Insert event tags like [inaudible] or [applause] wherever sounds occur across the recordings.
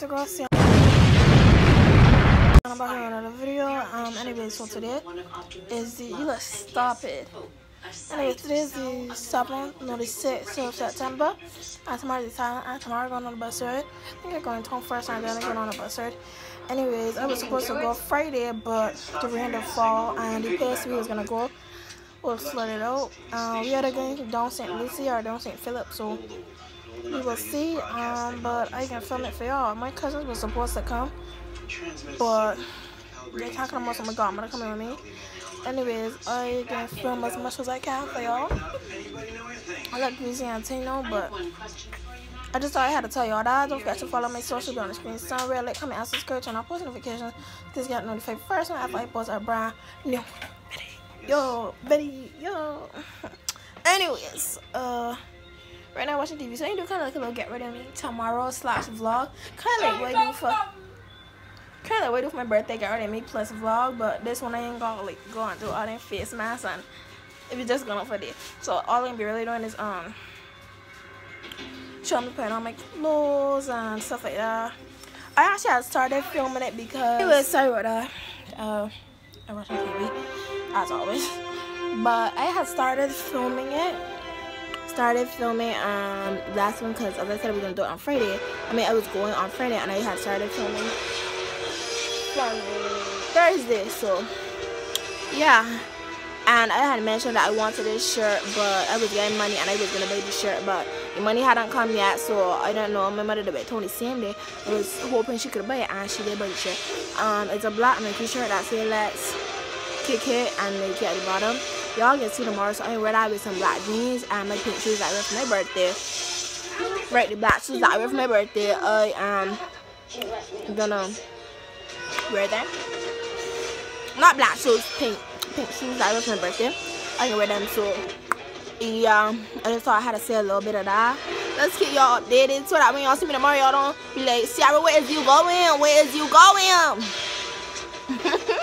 it's your girl Sam. I'm about here another video. Um, anyways, so today is the you let's stop it. Anyways, today is the seventh, no, the sixth of September. And tomorrow is silent. And tomorrow I'm going on the bus ride. I think I'm going home first, and then I'm going on the bus ride. Anyways, I was supposed to go Friday, but the rain did fall, and the place we was gonna go was flooded out. Um, we had to go down St. Lucy or down St. Philip, so we will see. Um, but I can film it for y'all. My cousins were supposed to come, but they can't come. So my god, I'm gonna come in with me. Anyways, I can film as much as I can for y'all. I like using Antino, but I just thought I had to tell y'all that. Don't forget to follow my social media on the screen. Somewhere, like, comment, and subscribe, turn on post notifications. Please get notified first when I post a brand new video. Yo, Betty, yo. [laughs] Anyways, uh, right now watching TV, so I do kind of like a little get ready of me tomorrow slash vlog. Kind of like what I do for, kind of like what I do for my birthday, get ready of me plus vlog. But this one I ain't gonna like go and do all them face masks and if you're just going for this. So all I'm gonna be really doing is um, showing me putting on my clothes and stuff like that. I actually had started filming it because. Anyway, sorry about that. Uh, I watch TV as always. But I had started filming it. Started filming um last one because as I said we were gonna do it on Friday. I mean I was going on Friday and I had started filming Thursday. So yeah. And I had mentioned that I wanted this shirt, but I was getting money and I was gonna buy the shirt, but the money hadn't come yet, so I don't know. My mother did buy Tony same day. I was hoping she could buy it, and she did buy the shirt. Um, it's a black Nike shirt that says "Let's kick it and Nike at the bottom. Y'all can see tomorrow, so I'm wear that with some black jeans and my pink shoes that I wear for my birthday. Right, the black shoes that I wear for my birthday. I am gonna wear them. Not black shoes, pink pink shoes I wear for my birthday. I can wear them so yeah I just thought I had to say a little bit of that. Let's keep y'all updated so that when y'all see me tomorrow y'all don't be like, Ciara, where is you going? Where is you going?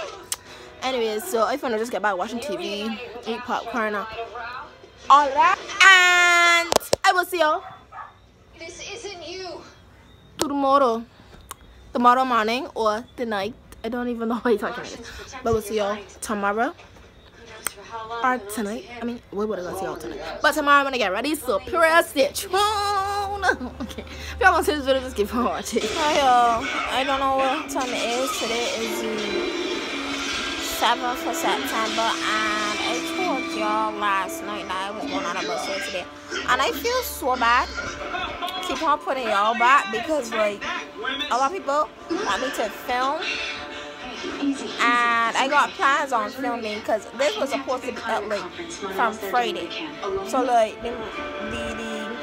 [laughs] Anyways, so I finna just get back watching TV, eat popcorn, uh, all that, and I will see y'all. This isn't you. Tomorrow, tomorrow morning or tonight. I don't even know what you're talking about. But we'll see y'all tomorrow or tonight. I mean, we would have see y'all tonight. But tomorrow I'm gonna get ready. So pure stitch. [laughs] okay. If y'all want to see this video, just keep on watching. Hi y'all. I don't know what time it is. Today is 7th of September and I told y'all last night that I was going on a bus ride today. And I feel so bad. Keep on putting y'all back because like a lot of people want me to film and I got plans on filming because this was supposed to be up like from Friday. So like the the the,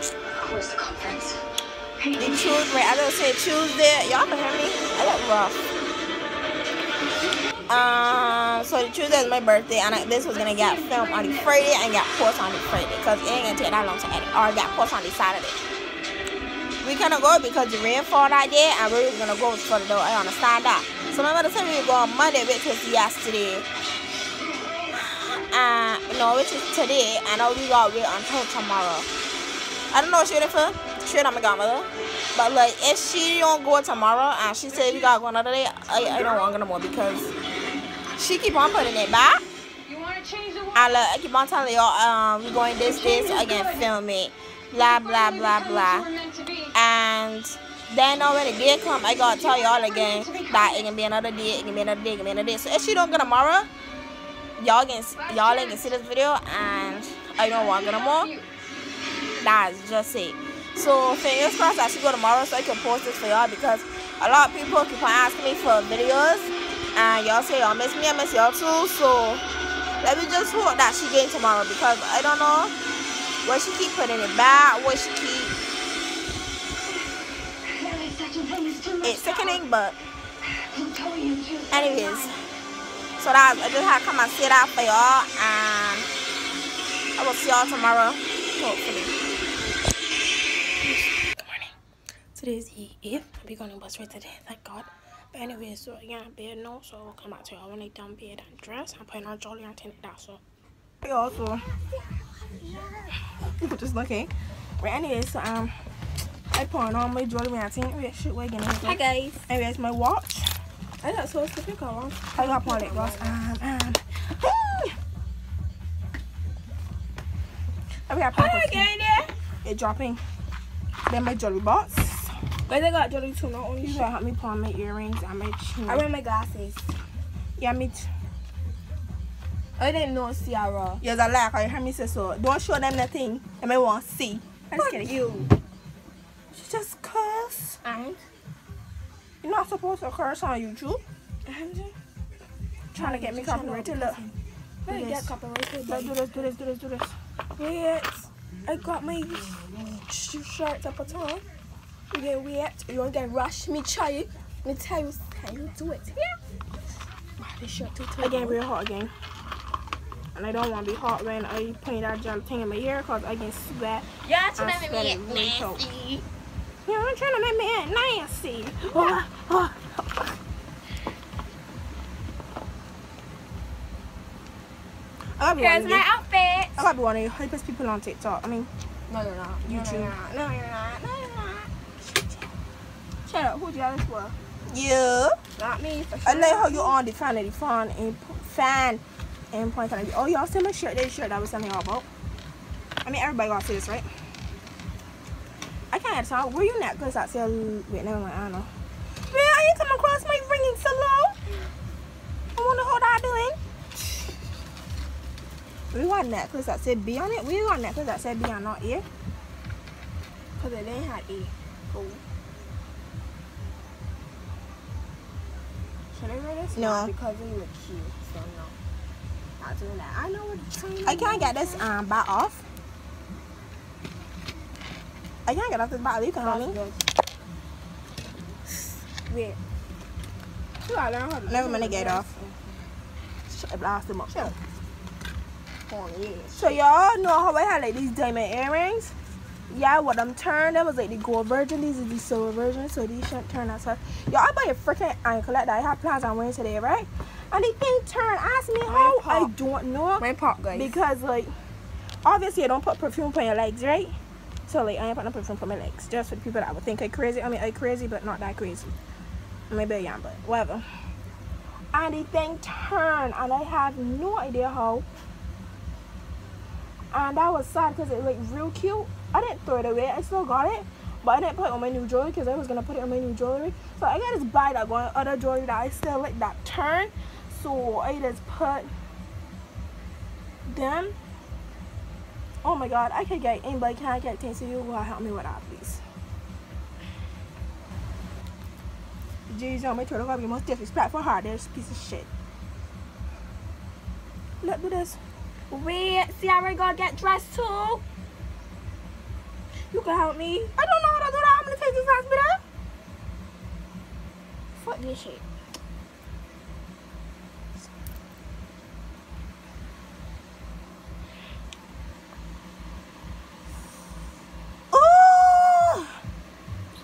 the Tuesday, I don't say Tuesday. Y'all can hear me? I look rough. Um, so the Tuesday is my birthday, and I, this was gonna get filmed on the Friday and get posted on the Friday because it ain't gonna take that long to edit, or get posted on the Saturday. We couldn't go because the rain fall that day, and we was gonna go for the door. I understand that. So my mother said we go on Monday, which was yesterday. [sighs] And uh, no, which is today, and now we gotta wait until tomorrow. I don't know what she waiting waiting on my godmother. But like, if she don't go tomorrow, and she said we gotta go another day, I, I don't want to no more because she keep on putting it back. You wanna change the I, like, I keep on telling y'all, um, we going this, this, again, film it. Blah, blah, blah, blah. And then now when the day come, I gotta tell y'all again that it can be another day, it can be another day, it can be another day. So if she don't go tomorrow, y'all can y'all can see this video and I don't want to no more. That's just it. So fingers crossed that she go tomorrow so I can post this for y'all because a lot of people keep on asking me for videos and y'all say y'all miss me, I miss y'all too. So let me just hope that she get tomorrow because I don't know where she keep putting it back, where she keep it's sickening, but anyways, so that I just had to come and say that for y'all, and I will see y'all tomorrow, hopefully. Good morning. Today's the 8th. I'll be going to bus ride today, thank God. But anyway, so I got bed now, so I'll come back to y'all when I done bed and dress. I'm putting on jolly and things like that, so. Y'all, so. [sighs] Just looking. Right, anyway, so, um, I put on my jewelry and I think wait shit wait again. Hi guys. Anyways, my watch. I got so to pick on. I got my lip gloss. Um, um. [sighs] I got Hi again there. It dropping. Then my jewelry box. Guys, I got jewelry too, not only You gotta help me put on my earrings and my chain. I wear my glasses. yeah, me too. I didn't know Ciara. Yes, I like I heard me say so. Don't show them nothing. I may want to see. I'm just Fuck kidding. you. She just curse. And? You're not supposed to curse on YouTube. And? Trying to get me copyrighted. Look. I Yes. get copyrighted. Let's do this, do this, do this, do this. Wait. I got my sh- shirt up at all. You get wait. You don't get rush. Me try it. Me tell you how you do it. Yeah. Wow, this shirt too tight. I get real hot again. And I don't want to be hot when I put that gel thing in my hair because I get sweat. Yeah, I tonight sweat me really nasty. Yeah, I'm trying to make me nasty. Oh, oh. Be one Here's my outfit. I gotta be one of the hypest people on TikTok. I mean, No, you're not. YouTube. No, you're not. No, you're not. No, you're not. Shut up. Who jealous for? You. Not me. For sure. I like how you on the fan of the fan and p- fan and point kind of. Oh, y'all see my shirt? This shirt I was telling y'all about. I mean, everybody got to see this, right? I can't understand. Where you necklace at? Say, wait, never mind. I don't know. Man, are you come across my ringing so low? I wonder how that doing. We got necklace that said B on it. We got necklace that said B on not A. Because it didn't have E. Oh. Should I wear this? No. Because it look cute. So no. Not doing that. I know what the time I can't get this um bat off. I can't get off this bat. You can help me. Wait. You gotta learn how to Never mind, get it off. Shut up, blast them up. Up. Oh, yeah. So y'all know how I had like these diamond earrings? Yeah, what I'm turned, that was like the gold version. These are the silver version, so these shouldn't turn out so. Y'all, I buy a freaking ankle that I have plans on wearing today, right? And the thing turned. Ask me how. I don't know. My pop, guys. Because like, obviously I don't put perfume on your legs, right? So like, I ain't putting no perfume on my legs. Just for the people that would think I crazy. I mean, I crazy, but not that crazy. Maybe I am, but whatever. And the thing turned, and I have no idea how. And that was sad because it looked real cute. I didn't throw it away. I still got it. But I didn't put it on my new jewelry because I was to put it on my new jewelry. So I got this buy that going other jewelry that I still like that turn. So I just put them. Oh my god, I could get anybody can I get things to you help me with that please. Jeez, on my turtle gotta be most disrespectful this piece of shit. Look do this. Wait, see how I gotta get dressed too? You can help me. I don't know how to do that. I'm gonna take this out. Fuck this shit. Oh!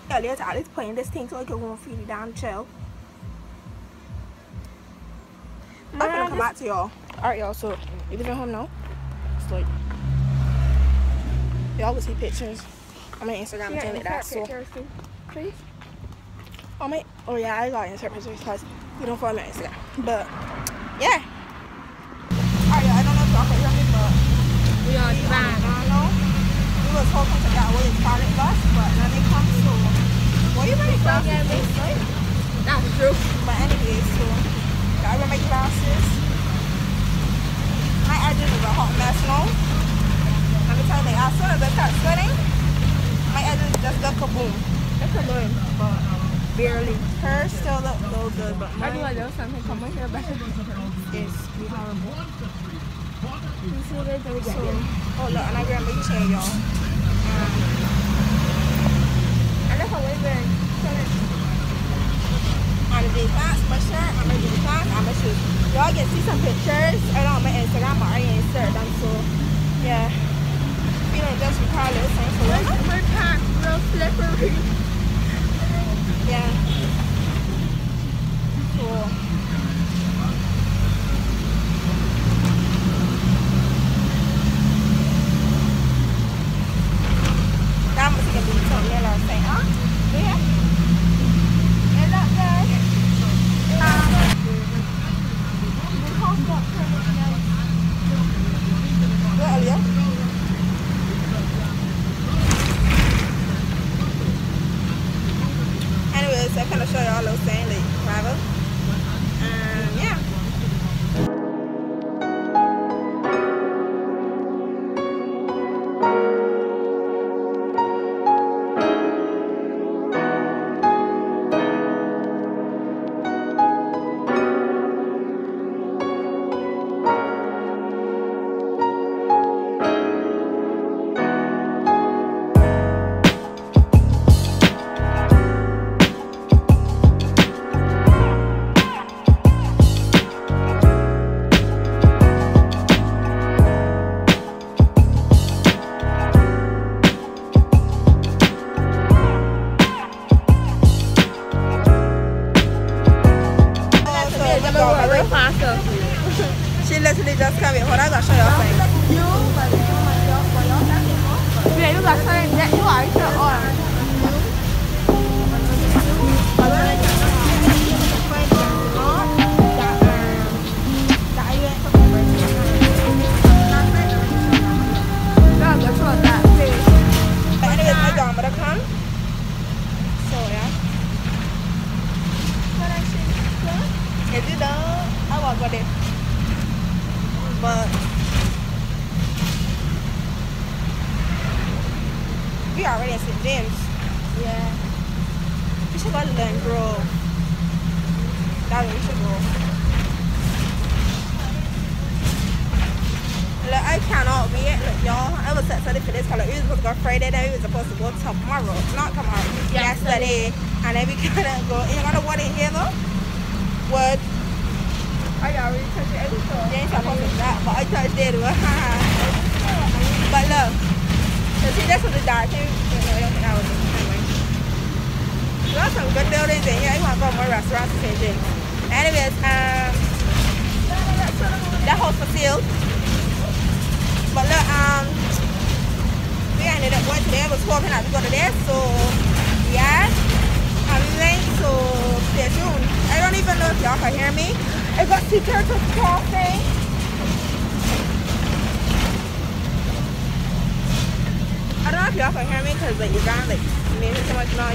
I just playing this thing so I can go and feed it down chill. I'm gonna come back to y'all. Alright, y'all, so you living home now? It's like y'all will see pictures on my Instagram and things like that. So Please? oh my oh yeah, I got insert pictures because you don't follow me on Instagram. But yeah. Oh, Alright, I don't know if y'all can hear me, but We on the I don't know. We was hoping to get away in pilot bus, but now they come so well you ready for Yeah, right? That's true. But anyway, so I wear my glasses. My edges is a hot mess now. Let me tell you, I soon as I start sweating, my edges just go kaboom. That's a good. Barely. Hers still look so good, but I do mine like those something come in here than is horrible. You see this? Let So, oh look, and I wear my chair, y'all. Um, I how we're wearing. on the day pants, my shirt, on my day pants, and my shoes. Y'all can see some pictures. I don't on my Instagram, but I insert them. So, yeah. Just regardless. And so, My pants real slippery. yeah. So,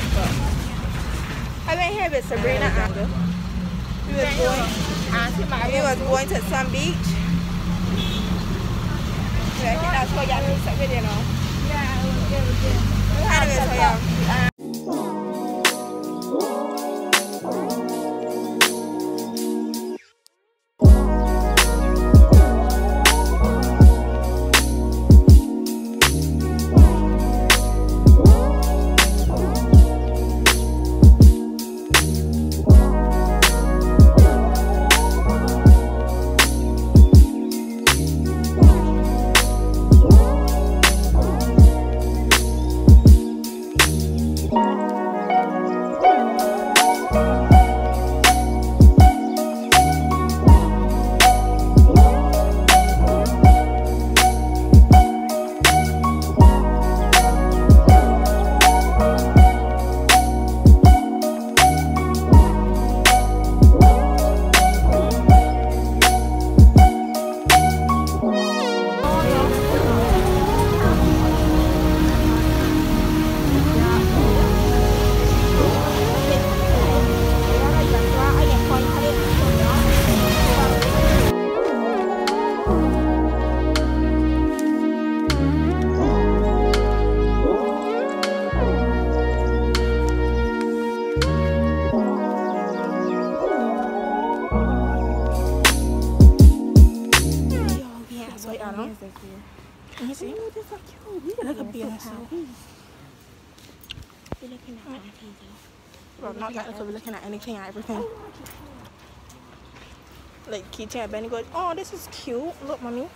so much but I went here with Sabrina and we was going, we was going to some beach. Yeah, I think that's what y'all music video now. Yeah, was good. It was good. Looking at anything and everything. Like keychain, Benny goes, oh, this is cute. Look, mommy,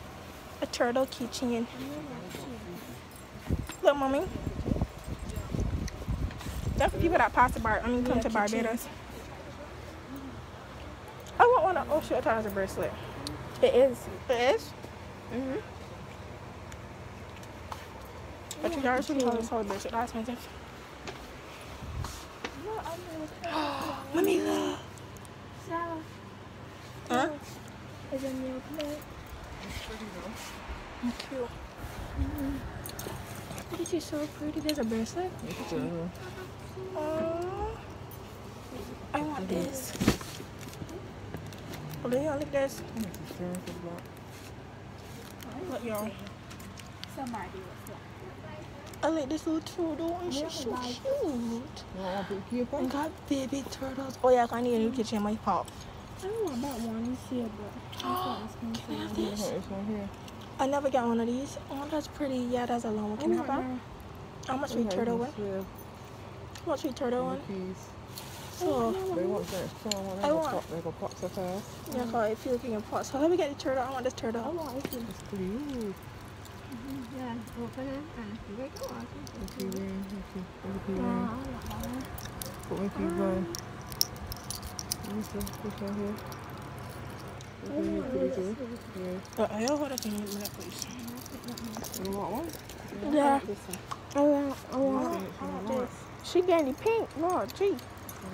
a turtle keychain. Look, mommy. That's for people that pass the bar. I mean, come to Barbados. I want one. Of, oh shit! I thought it was a bracelet. It is. It is. Mm-hmm. But you guys should have sold bracelet. That's expensive. [gasps] Mommy, look. Sarah, Huh? is a new plate. Cute. This is so pretty. There's a bracelet. Aww. Uh, I want this. Oh, do y'all like this? Look, y'all. Somebody was like, I like this little turtle and she's so like- cute. And got baby turtles. Oh yeah, I need a new kitchen. My pop. I don't know about one this year, but [gasps] I thought Can I have this? This here. I never got one of these. Oh, that's pretty. Yeah, that's a long one. Can I have that? How much sweet turtle one? Yeah, How much sweet turtle one? keys. So, They want that strong one. I They go want- pop, they go pop so fast. yeah, call it looking in pot. So let me get the turtle. I want this I turtle. want it to It's pretty. Yeah, open it and see it go on. Let's see, ring. Let's see. Let's see, No, ring. I want that one. Put my keys on. This one, this one here. This. Yeah. Uh, I want? Yeah. This. I want. I I want. more. She gave me pink. No, gee.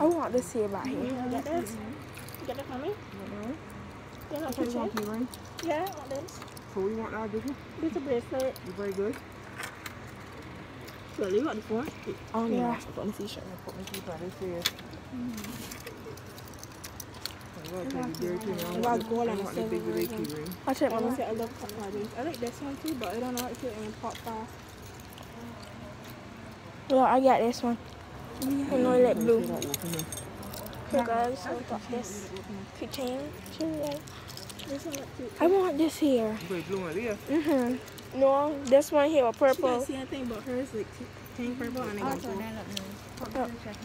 I want this here right here. Get this? Get it for me? Mhm. Yeah, no, Okay, you want key? Yeah, I want this. So what you want now, Disney? This is a bracelet. You very good? So oh, mm-hmm. you want this one? I don't Yeah. one. Let me see. Shirt. Put my keys on this here. I'm gonna take the beard too. I got want the- gold and want silver big red ring. key. I check my I I love pop parties. I like this one too, but I don't know if it in pop fast. Well, I got this one. I know I like blue. They don't open them. Okay, guys, so I got this keychain. Cheerio. This one look cute. I want this here. You blue one there. Mhm. No, this one here with She purple. can't see anything but hers like pink purple and then Also, gold. that look nice.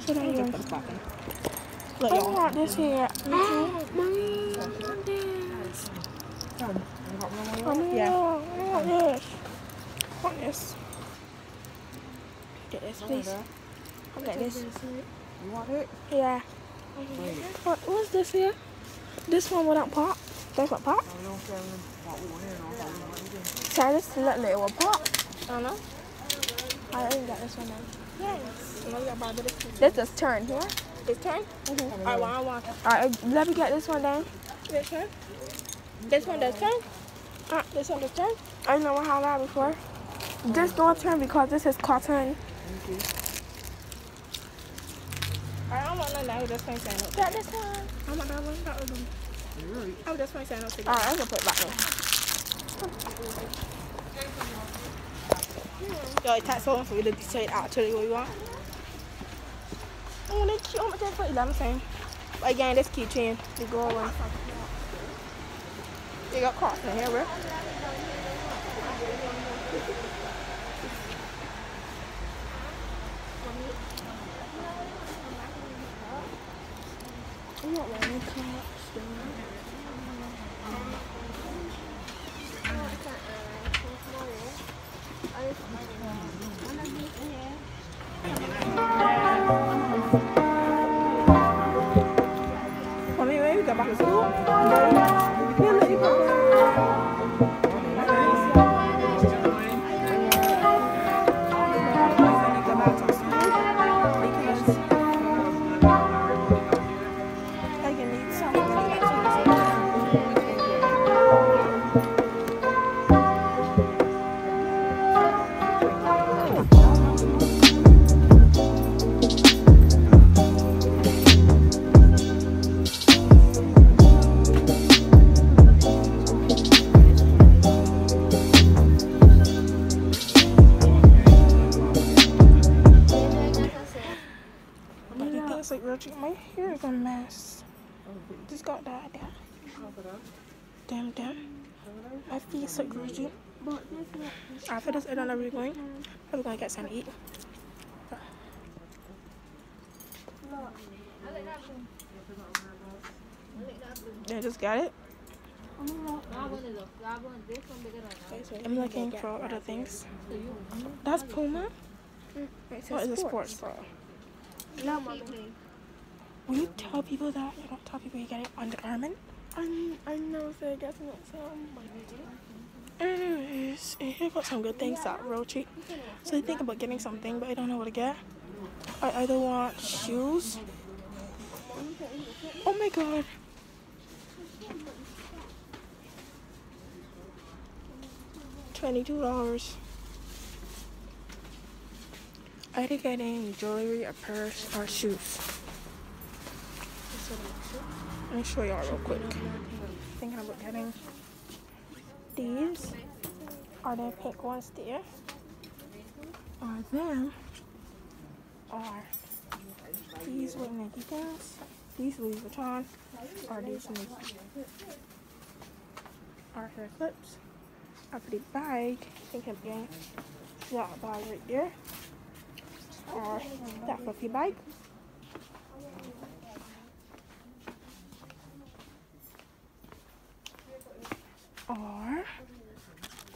So that Just one. for the popping. I want this here. Oh, [gasps] mommy, I want this. Come. You got one more? Mommy, Yeah. I want this. I want this. Get this, please. I'll get this. You want it? Yeah. What, what's this here? This one without pop. That's what pop? I don't care what we want here. I don't know what we want here. Try this little little one pop. I don't know. I ain't got this one now. Yes. You know you got Barbie this This just turn here. This turn? Mm-hmm. I want, I want. Alright, let me get this one down. This turn? This one does turn? Uh, This one does turn? I never had that before. This don't turn because this is cotton. I don't that. I was just going to sign up. Get this one. I want that one. That one. You're right. I was just going to sign up Alright, I'm gonna put it back in. Yo, it takes so long for you to say it actually what you want. Oh, they cute. Oh, my God, for I'm saying. But again, this keychain, the gold one. You got cross in here, bro. Mommy, Damn, damn. My feet look Reggie. After this, I don't know where we're going. We're gonna get something to eat. Yeah, just got it. I'm looking for other things. That's Puma. What is a sports bra? Will you tell people that? You don't tell people you get it Under Armour? I, know so I guess said getting it, so Anyways, here got some good things that real cheap. So I think about getting something, but I don't know what to get. I either want shoes. Oh my god. Twenty-two dollars. Either getting jewelry, a purse, or shoes. Let me show y'all real quick. Thinking about getting these. Are there pink ones there? Or them? Are these with Nike things? These Louis Vuitton? Are these Nike? Are hair clips? A pretty bag. Think I'm getting that bag right there. Or that fluffy bag. Or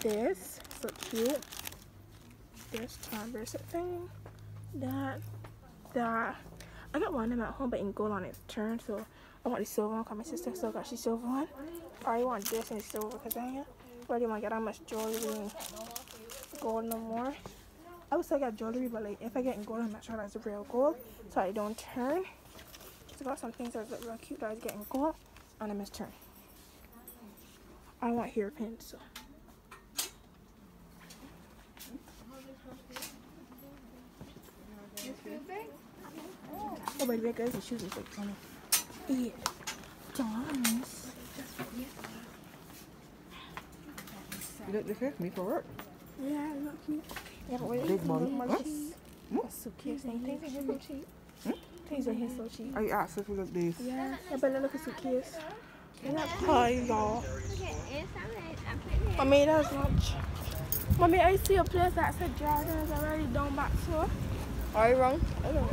this, so cute. This bracelet thing. That, that. I got one of them at home, but in gold on its turn, so I want the silver one because my sister still got she silver one. I want this in silver because I ain't really want to get that much jewelry and gold no more. I would still get jewelry, but like if I get in gold, I'm not sure that's real gold, so I don't turn. So I got some things that look real cute that I was getting gold, and I must turn. I want hairpins, so. Oh, by the way, guys, the shoes is like funny. Yeah. John's. You look different. Me for work. Yeah, look cute. Yeah, but wait, Big money. look Huh? cheap. That's so cute. Things things are here so cheap. Hmm? Things are here so cheap. I asked if we look this. Yeah, yeah, but look at suitcase. Hi, y'all. Mommy, that's lunch. Mommy, I see a place that said Jordan's already done back so. Are you wrong? I don't know.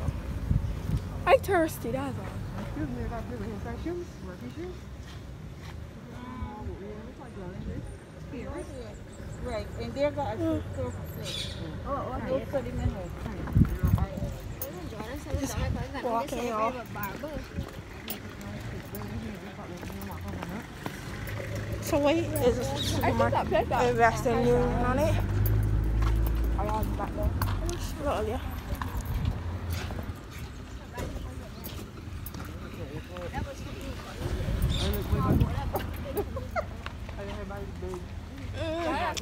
I thirsty, that's all. Excuse me, got people here shoes. Working shoes. Right, and they're got a Mm. two Oh, oh, those thirty minutes. Walking, y'all. So wait, is a supermarket? A Western Union on it? Y'all back there? Yeah.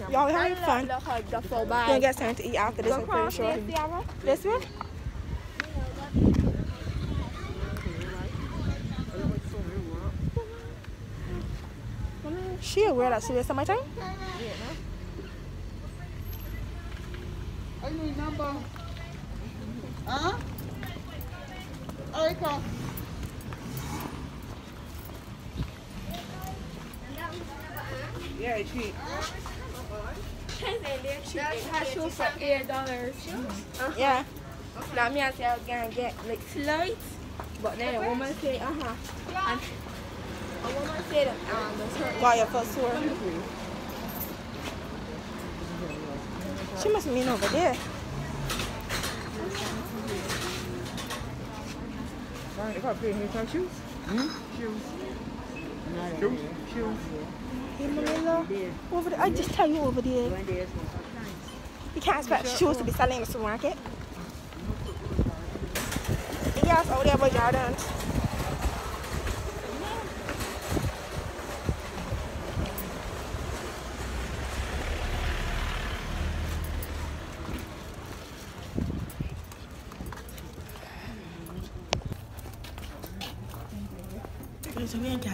Y'all having fun. Gonna get something to eat after this, I'm pretty sure. This one? She aware that she was summertime? I need number. Huh? Erica. Yeah, it's cheap. shoes for eight dollars. Yeah. Now me I say I'm gonna get like slides, but then a woman say uh huh, and a woman say um the your first tour. She must mean over there. Right, if I here some shoes. Hmm? Shoes. Shoes. Shoes. Hey, Manila. Over there. I just tell you over there. You can't expect shoes to be selling in the supermarket. Yes, over there by Jordan's.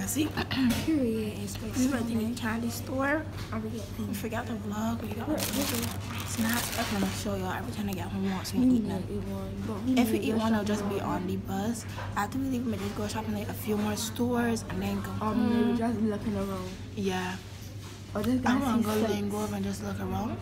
Cassie. [clears throat] period is We went in the candy store. We forgot the vlog. We got snacks. I'm gonna show y'all every time I get home once we eat them. If we eat one, it'll just be on the bus. After we leave, we just go shopping like a few more stores and then go Um, maybe just looking around. Yeah. Or just I gonna wanna go sights. then go over and just look around.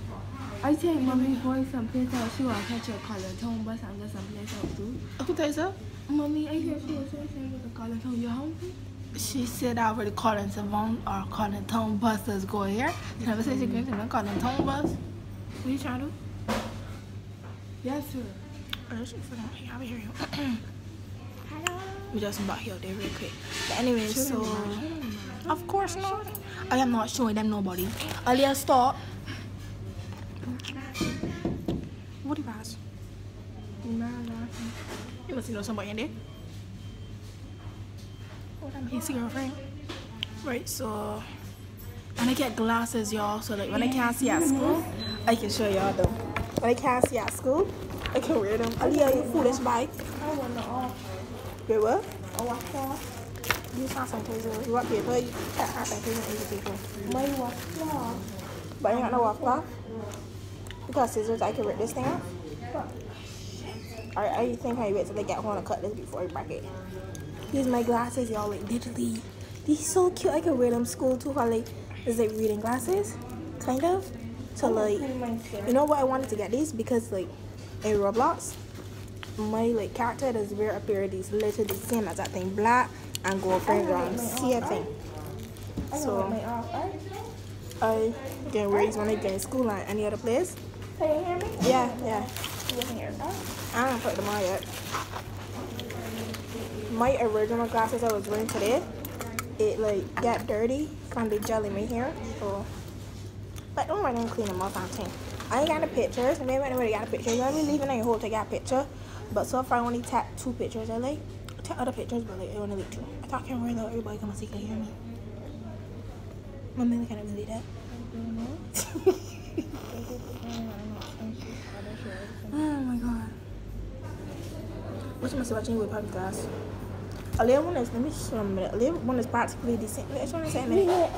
I take mommy boy some place out. She want to catch a color town bus and get some place out too. Who tell you so? Mommy, I hear she was saying with the color town. You hungry? She said I already calling Savon or uh, calling town buses go here. She never said she going to call them town bus. What are you trying to do? Yes, sir. Oh, she said, "Hey, I'll be here. [clears throat] We just about here there real quick. But anyway, so of course not. I am not showing them nobody. Alia, stop. What do you guys? You must know somebody in there. I'm his girlfriend. Right, so and I get glasses, y'all. So like when I can't see at school, I can show y'all them. When I can't see at school, I can wear them. Aliyah, you foolish bike. I want to off. Wait, what? Oh, I use hand sanitizer. You want paper, you got hand sanitizer and use paper. My washcloth. But I ain't got no washcloth. You got scissors, I can rip this thing off. Alright, I think I wait till they get home and cut this before I break it. These my glasses, y'all, like literally. These so cute. I can wear them school too. I like, is like reading glasses, kind of. So oh, like, you know what I wanted to get these because like, in Roblox, my like character does wear a pair of these literally the same as that thing, black and gold on. See a thing. So My off, right? I can wear these when I get in school and any other place. Can you hear me? Yeah, yeah. You can hear. I haven't put them on yet. My original glasses I was wearing today, it like got dirty from the jelly hair. So, but don't I'm clean them up and thing. I ain't got the pictures. Maybe I got the pictures. I be leaving in your hole to get a picture. But so far I only tapped two pictures. I like take other pictures, but like I only like two. I thought wear though. Everybody come and see can hear me. My man can't believe that. [laughs] oh my god. What's my watching with podcast? Alicia one is let me show them a Alicia one is practically the same. Let's show them a minute.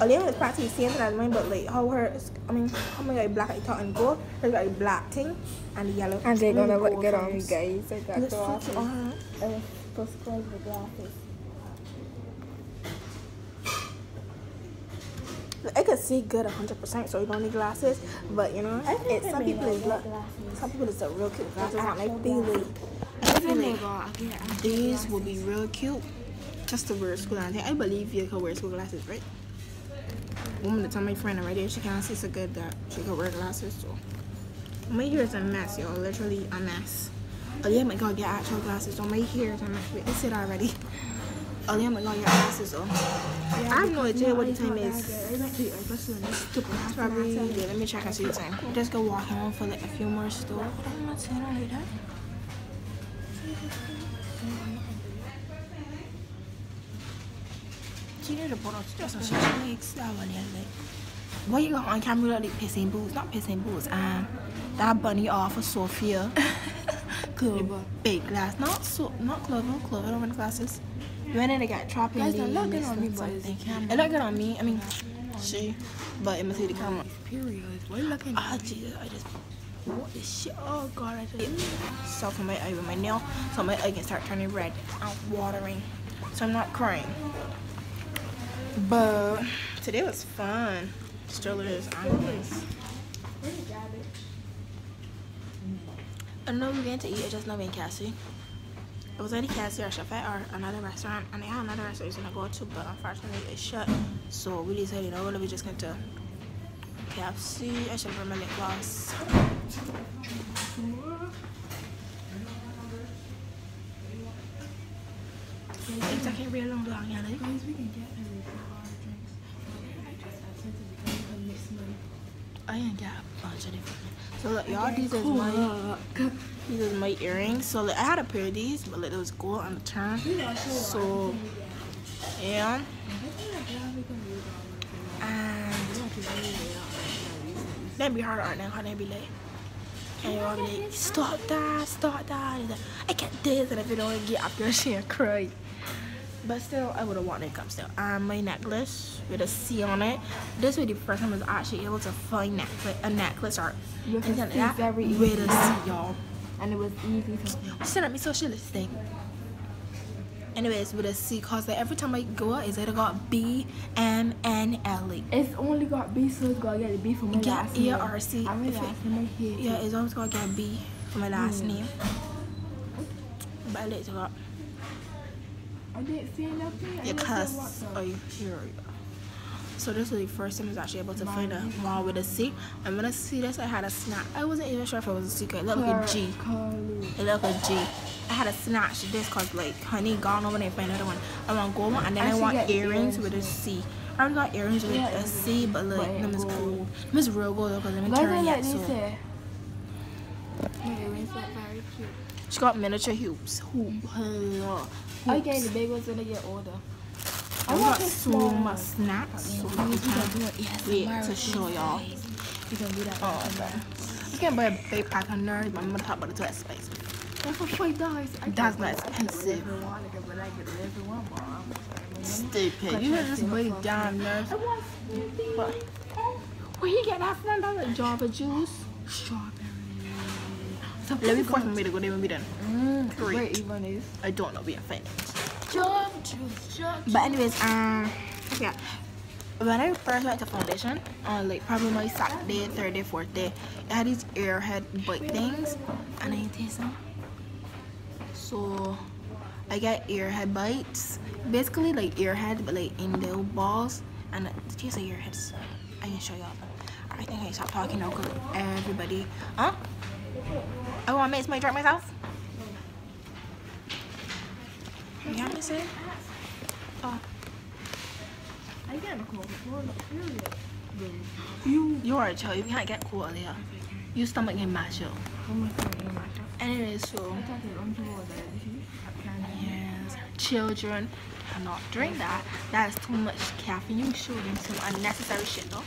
Alicia uh, one is practically the same thing as mine, but like how her, I mean, how many like black like top and gold. There's like a black thing and the yellow. And they're gonna look good on me, guys. I got Looks so glasses. cute on. I was prescribed the glasses. I could see good 100%, so you don't need glasses. But you know, it, some people is look, some people is a real cute glasses. And I feel like, I feel like these will be real cute just to wear school. And I believe you could wear school glasses, right? Woman to tell my friend already, she can't see so good that she could wear glasses. So my hair is a mess, y'all. Literally a mess. Oh yeah, my god, get actual glasses. So my hair is a mess. Wait, this it already. Oh yeah, my god, get glasses. So I have no idea what the time is. It's probably, yeah, let me check and see the time. Just go walk home for like a few more stores. I'm not saying it like that. She did a photo, a shit legs. That one. Why you got on camera like pissing boots? Not pissing boots. Um, that bunny off of Sophia. [laughs] Cool. Big glass. Not so, not Clover. Clover don't wear glasses. You went in to get trapped in Guys, don't look good on me, boys. It look good on me. I mean, she. But it must see the camera. Period. Why you looking at? Ah, Jesus, I just what shit. Oh God, I stuff on my eye with my nail, so my eye can start turning red and watering. So I'm not crying. But today was fun. Strollers, honest. I know we're going to eat. I just know and Cassie. It was either Cassie or Chef or another restaurant, and they had another restaurant we was gonna go to, but unfortunately it's shut. So we decided, oh, let me just going to KFC. I should bring my lip gloss. It's real long, long, yeah. Like. I ain't got a bunch of different. So look, y'all, these is my these is my earrings. So like, I had a pair of these, but like it was gold on the turn. So yeah. That'd be hard right now, how they be like, and you're be like, stop that, stop that. It's like, I can't dance, and if you don't get up your shit and cry. But still, I would have wanted to come still. Um, my necklace with a C on it. This was the first time I was actually able to find necklace, a necklace or anything like that very with a C, y'all. And it was easy to Send me socialistic. Anyways, with a C, cause like every time I go out, it's either got B, M, N, L, E. It's only got B, so it's gotta get the B for my Get last E name. or C. I mean, it- last name Yeah, it's always gonna get B for my last name. But to go I didn't see nothing. I your cuss said or WhatsApp. So this was the first time I was actually able to find a mall with a C. And when I see this, I had a snap. I wasn't even sure if it was a secret. It looked like a G. It looked like a G. I had a snatch this cause like honey gone over there and find another one. I want gold one and then I I, want earrings earrings with a C. I already got earrings with Yeah, a C, but like but them is gold. cool. Them is real gold though cause them Guys, turn yet like so. this hair. My earrings look very cute. She got miniature hoops. Hoop. hoops. I get the big ones when I get older. I want got so small much snaps. So we can can do it. Yes, wait to show y'all. You can do that. Oh, okay. You can buy a big pack of nerds, but I'm gonna talk about it too expensive. That's for five dollars. That's not expensive. Stupid. You just buy damn nerves. What? Where you get that from? That like Java juice. Strawberry. Let me force me to go there when we done. Mm, Where Great. I don't know. We are fine. But anyways, um, yeah. When I first went to foundation, on like probably my Saturday, third day, fourth day, I had these airhead bite things, and I taste them. So I got airhead bites, basically like airhead, but like in the balls, and it tastes like airheads. I can show y'all. I think I stop talking now because everybody, huh? I want to my drink myself. You have me say? Oh. I get cold before the period. You you are a child. You can't get cool earlier. Your stomach can mash up. Oh my god, you matter. Anyways, so I thought they don't do all that. You see? I can't. yes, children cannot drink that. That is too much caffeine. You should drink some unnecessary shit though.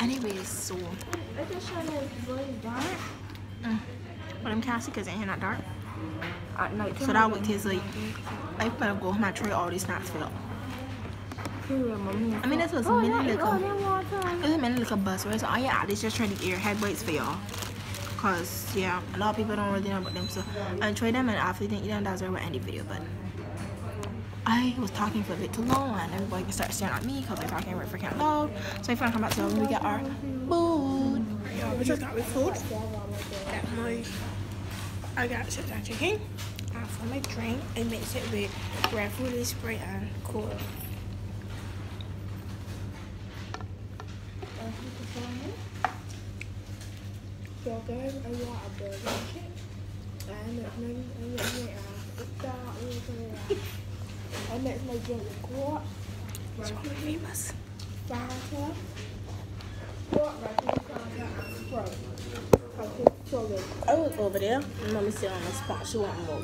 Anyways, so I just trying to avoid dark. Mm. but I'm Cassie because ain't here not dark. At night. So that would taste like I better go home and try all these snacks for y'all. I mean, this was Oh, mini that, little. oh, that water. It was a mini little bus, right? So I at least just trying to get your head bites for y'all. Cause yeah, a lot of people don't really know about them. So I try them and after they eat them, that's where we end the video. But I was talking for a bit too long and everybody can start staring at me because I'm talking very freaking loud. So I finna come back to when we get our food. Yeah, we just got with food. Got my, I got shit down chicken. And for my drink, I mix it with food spray and cola. So guys, I want a burger. And my, I mix my, uh, drink with cola. It's famous. Fanta. And Sprite. I was over there. Mommy sit on the spot. She want more.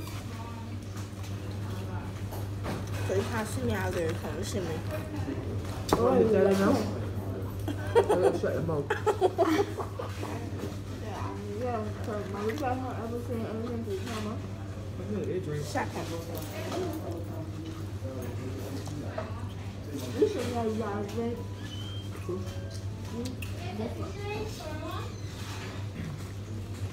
So you can't see me out there. Come see me. Oh, you tell them now? I'm gonna shut them out. Yeah, so my wish I had ever seen anything to Mama. Shut up. You should have y'all drink. Mm-hmm.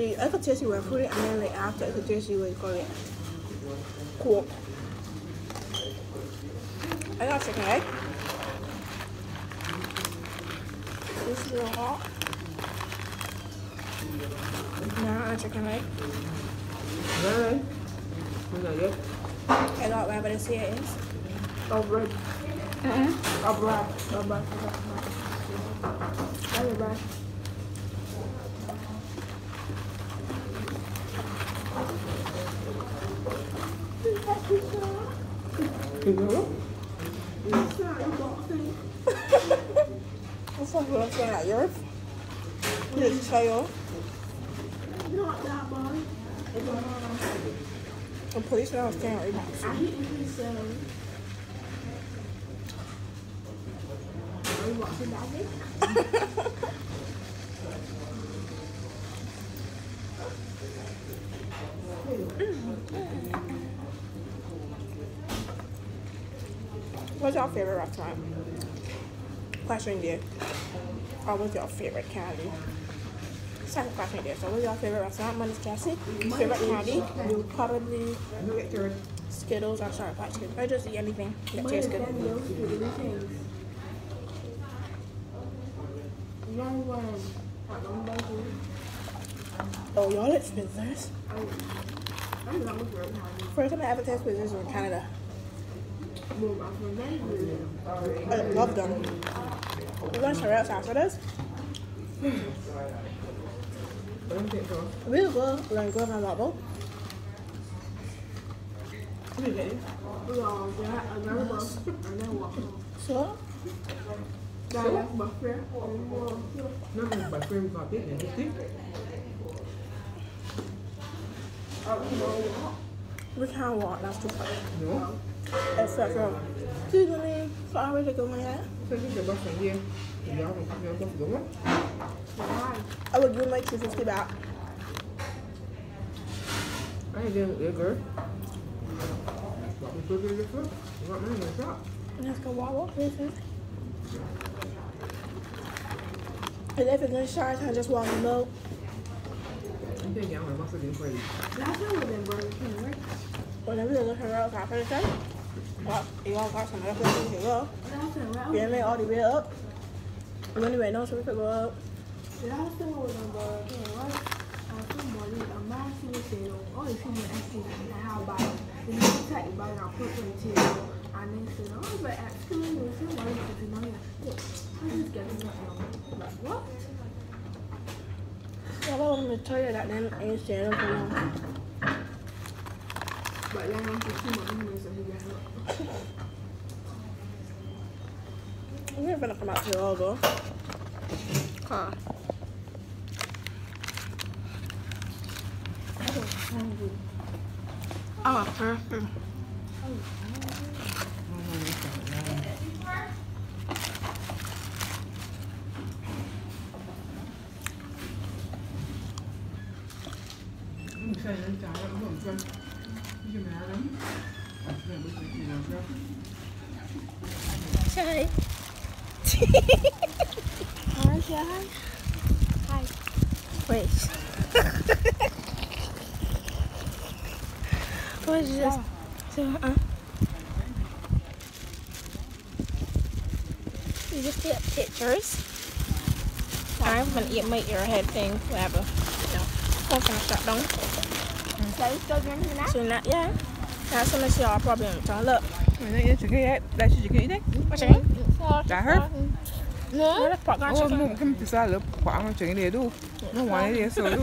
Like the, I could taste you were fruit and then like after I could taste you what you call it. Cool. I got chicken egg. This is real hot. Now I got chicken egg. Alright. What's that, yeah? I got whatever this here is. Oh, bread. Mm-hmm. Oh, bread. Oh, bread. Oh, bread. You know? What's up with saying like yours? Did you tell? Not that bad. The police now was saying like I hit you seven. Are you watching that? What's your favorite restaurant? Question there. Or what's your favorite candy? Second question there. So what's your favorite restaurant? Mine is Cassie. Favorite candy? Probably. Skittles or Sour Patch Kids. I just eat anything that tastes good. Oh, y'all with her. First time I ever tasted was in Canada. Move up from there. I love them. We're going to red sauce with this. Really good. You and then walk. So, So? that We can't walk, that's too far. No. Except for seasoning, so I already go with that. So you can bust from here. Y'all don't y'all bust the one? I would give my 250 back. I ain't doing it, girl. What we put in the front? You want mine in the? Let's go walk, walk. And if it's in shots, I just walk in low. I'm thinking I'm gonna bust it in for you. Last time was in Burger King, right? Whenever you're looking around, I finish that. Well, you all got some other to go. Yeah, they all the way up. And anyway, no, so we could go up. To then then to I'm what? I want to tell you that then ain't staying up for. But then I'm just too much money, so he got it. We're gonna come out here all go. Huh. Oh, perfect. I'm saying it's all right. I'm going to You can have them. I'm saying we can, you know, girl. Say. Hi, say hi. Hi. Wait. what is this? So, uh, you just get pictures. I'm gonna eat my earhead thing, whatever. No, I'm gonna shut down. So you still drinking that? So not yeah. That's gonna see our problem. So look, Mày nói chuyện cái đấy chuyện cái đấy. what's your name? Đã hết. No, that's popcorn Ồ, chicken. mua cái cái sao lớp quảng chuyện cái đấy đủ. Nó ngoài cái đấy rồi đủ.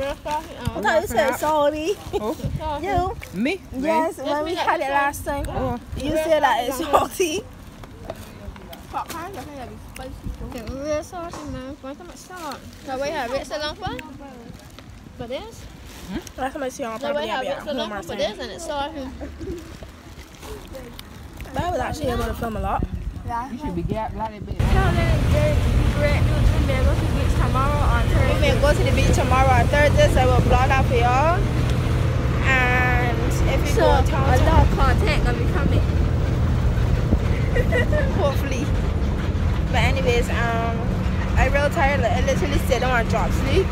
Real saucy. I Um, thought you said salty. Oh, You? me? Yes, when we had it last time. Oh, You said that it's salty. popcorn, I think that'd be spicy too. Getting real saucy, man. Why so much salt? No, we have red Sri Lanka for this. Last time I see on No, property, we I have be red at Sri home Lanka or this, something. and it's saucy. But I was actually able to film a lot. you should be glad glad it bit. We may go to the beach tomorrow on Thursday, so I will vlog that for y'all. And if we So, go a town, lot of content gonna be coming. [laughs] [laughs] hopefully. But anyways, um, I real tired. Like, I literally sit down and drop sleep.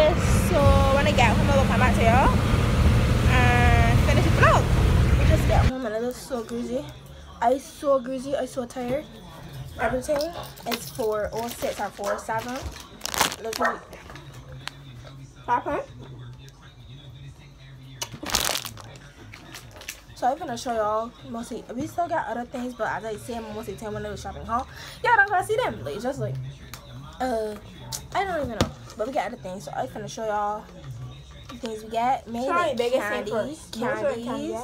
Anyways, so when I get home, I will come back to y'all and finish the vlog. I just got home and I look so greasy. I so greasy. I so tired. Everything is for 06 or 47. Literally. Papa? So I'm gonna show y'all mostly we still got other things, but as I say I'm mostly telling when I was shopping haul. Y'all don't gonna see them. Like just like uh I don't even know. But we got other things, so I'm gonna show y'all the things we got. Mainly Show me like biggest candies, first. What sort of candy candies,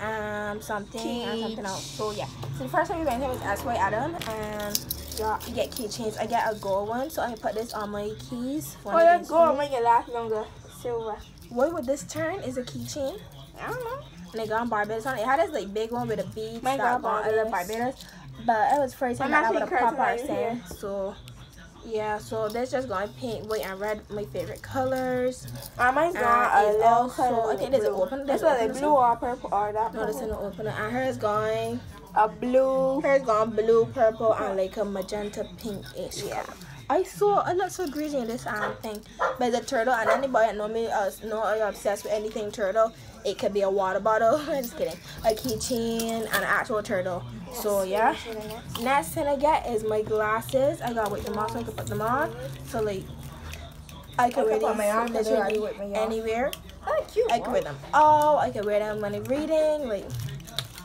um something and something else. So yeah. So the first one we went here was SY Adam and yeah, you get keychains. I get a gold one, so I put this on my keys. Oh, that gold make it last longer. Silver. What would this turn? Is a keychain? I don't know. And they got on Barbados on it. It had this like big one with a bead that got got Barbados. But it was first time I'm that I would have pop art right So yeah, so this just going pink, white, and red, my favorite colors. Mine's Uh, gone a also- color. I think there's an open- That's there's what open blue or purple or that. No, this is an opener. And hers going a blue. hers gone blue, purple, and like a magenta pinkish. Yeah. I saw I look so greasy in this um thing. But the turtle and anybody that know me uh know I'm obsessed with anything turtle. It could be a water bottle. [laughs] I'm just kidding. A keychain and an actual turtle. So yeah. Next thing I get is my glasses. I gotta wait them off so I can put them on. So like I can wear these my arm to literally do it with my arm. anywhere. Oh, cute. I can wear them all. I can wear them when I'm reading. Like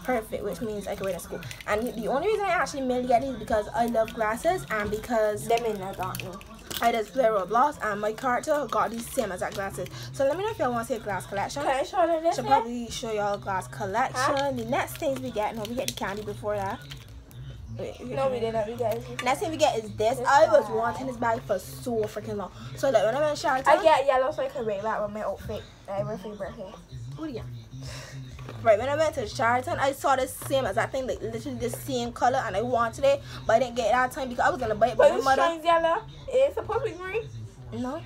perfect, which means I can wear it to school. And the only reason I actually mainly get these is because I love glasses and because Them in got me. I just play Roblox and my character got these same exact glasses. So let me know if y'all want to see a glass collection. Can I show them this? Should here? probably show y'all a glass collection. The next things we get, no, we get the candy before that. Wait, No, we didn't. We got it. Next thing we get is this. This I was bag. wanting this bag for so freaking long. So like when I'm in Charlotte, I get yellow so I can wear that with my outfit. I wear for birthday. what do you get? Right when I went to Charlton, I saw the same exact thing, like literally the same color, and I wanted it, but I didn't get it that time because I was gonna buy it. But it's yellow. It's supposed to be green. no.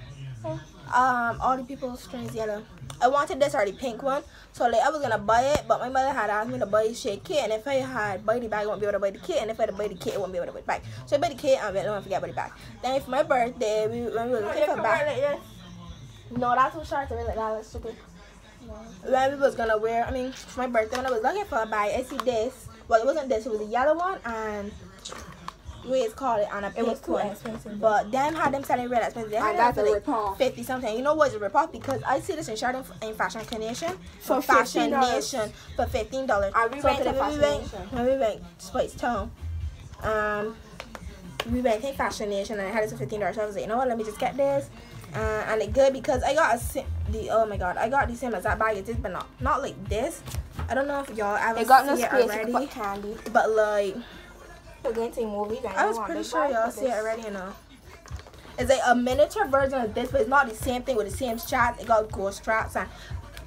Um, all the people strings yellow. I wanted this already pink one, so like I was gonna buy it, but my mother had asked me to buy the shade kit, and if I had buy the bag, I wouldn't be able to buy the kit, and if I had buy the kit, I wouldn't be able to buy the bag. So I buy the kit, and I don't forget about the bag. Then for my birthday, we, when we were looking for a wear bag. like. No, that's what short to me like that. That's stupid. When we was gonna wear, I mean, for my birthday, when I was looking for a bag, I see this. Well, it wasn't this. It was a yellow one, and what it's called it on a It was too one. expensive. But them had them selling real expensive. They had And them that's for a like ripoff. fifty something. You know what's a ripoff? Because I see this in Sheraton in Fashion Nation For Fashion $15. Nation for fifteen dollars. And we so went to today Fashion we went, Nation. we went Speightstown, um, we went to Fashion Nation and I had it for fifteen dollars. So I was like, you know what? Let me just get this. Uh, and it good because I got a the oh my god I got the same exact bag as this but not not like this I don't know if y'all ever It got no see it space to already candy. but like We're going to a movie. I was pretty sure y'all see it already, you know. It's like a miniature version of this, but it's not the same thing with the same straps. It got gold straps and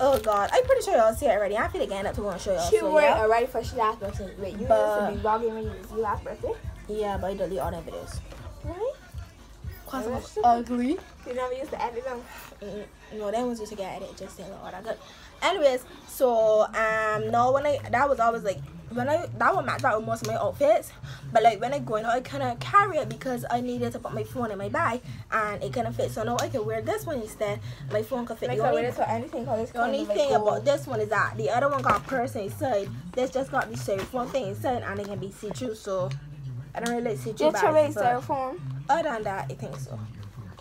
oh god, I'm pretty sure y'all see it already. I feel like up to go and show y'all. She so, wore it yeah. already for she last birthday. Wait, you But- used to be vlogging when you was your last birthday? yeah, but I delete all them videos. Really? Cause Oh, [laughs] I'm ugly. You never used to edit them. No, that was just to get edited, just look all that good. Anyways, so um, no, when I that was always like when I that would match out with most of my outfits, but like when I go out, I kind of carry it because I needed to put my phone in my bag and it couldn't fit. So now I can wear this one instead. My phone can fit. Make the only, wear this for anything the only thing like about this one is that the other one got purse inside. This just got the styrofoam thing inside and it can be see through. So I don't really like see through Get your bags. styrofoam. Other than that, I think so.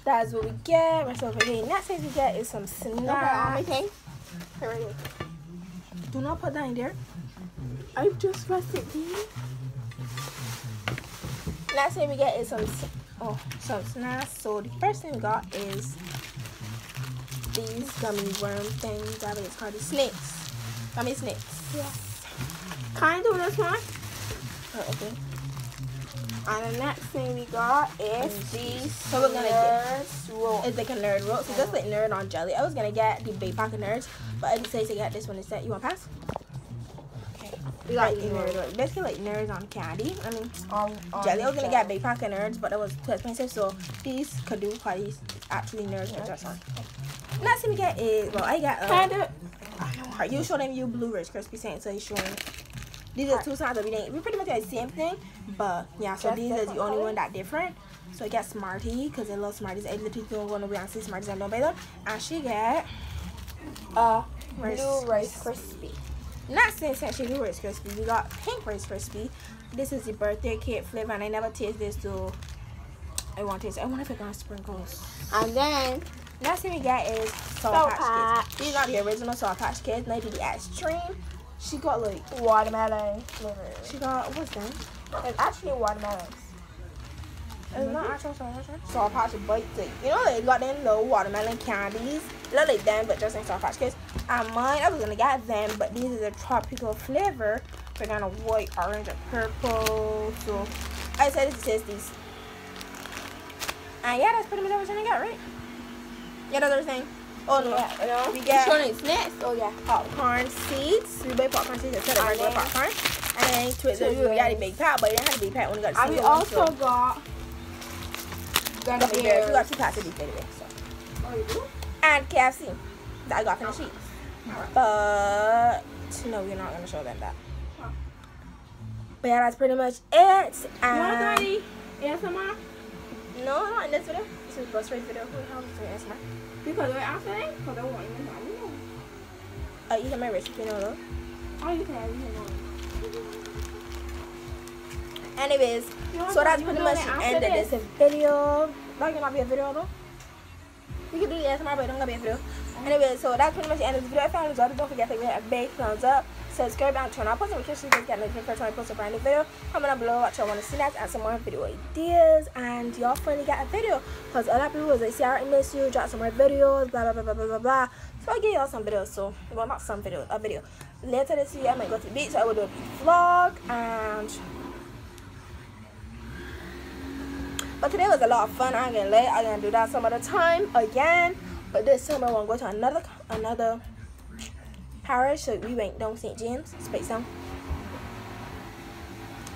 That's what we get. Of the next thing we get is some Okay, all my snacks. Do not put that in there. I just pressed it. Next thing we get is some oh some snacks. So the first thing we got is these gummy worm things. I think it's called the snakes. Gummy snakes. Kind of this one. Oh, okay. And the next thing we got is these So we're gonna get- roll. It's like a nerd roll. So just like nerd on jelly. I was gonna get the big pack of nerds, but I decided to get this one instead. You want to pass? Okay. We got Like nerd roll. Basically like nerds on candy. I mean On, on jelly. I was gonna get big pack of nerds, but that was too expensive. So these could do quite actually nerds with dress on. Next thing we get is well, I got uh, Kind of. Are you show them you blue Rice Krispie Saints? So you showing. These are two sides of didn't. We pretty much got the same thing, but yeah. So these are the only one that different. So I got Smarty because I love Smarties. I literally don't want to be see Smarties and buy them. And she get Uh, Rice blue rice crispy. not since actually blue Rice Krispie. We got pink Rice Krispie. This is the birthday cake flavor, and I never taste this, so I want to taste. it. I wonder if it got sprinkles. And then Next thing we get is Salt Salt Patch. Kids. These are the original Salt Patch Kids. Now do the extreme. She got like watermelon flavor. she got what's that? It's actually watermelons. It's not actual Salt Patch. Salt Patch bites like you know they got them little watermelon candies. Look like them, but just in Salt Patch Kids. I mine, I was gonna get them, but these is a tropical flavor. They're kind of white, orange, and purple. So I decided to taste these. And yeah, that's pretty much everything I got, right? Yeah, that's everything. Oh no, we Showing it's. Oh yeah. popcorn seeds. We buy popcorn seeds instead of regular popcorn. And then Twizzlers. We got a big pack, but we didn't have a big pack when we got the And we also so- got Gummy bears. We got two packs of these anyway. So. Oh, you do? And KFC that I got from the oh. sheets. But no, we're not gonna show them that. But yeah, that's pretty much it. You want to And do any ASMR? no, not in this video. This is bus ride video. Who the hell is doing ASMR? Because we're after that? Because I want you to know. Uh, you can my recipe, you know though. Oh, you can. You can. Anyways, You want so that's pretty much the end of this? video. That cannot be a video though. We can do the ASMR, but it don't gonna be a video. Anyway, so that's pretty much the end of this video. If you enjoyed it, don't forget to give it a big thumbs up. Subscribe and turn on post notifications to get notified first time I post a brand new video. Comment down below what you want to see next and some more video ideas. And y'all finally get a video because a lot of people was like, see, I miss you, drop some more videos, blah, blah, blah, blah, blah, blah, blah. So I give y'all some videos. So, well, not some video, a video. Later this year, I might go to the beach. So I will do a vlog and. But today was a lot of fun. I ain't gonna lie. I'm gonna do that some other time again. But this time I want to go to another another parish. So we went down St. James, Speightstown.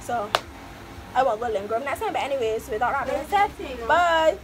So I won't go Limegrove next time. But anyways, without that being said, bye.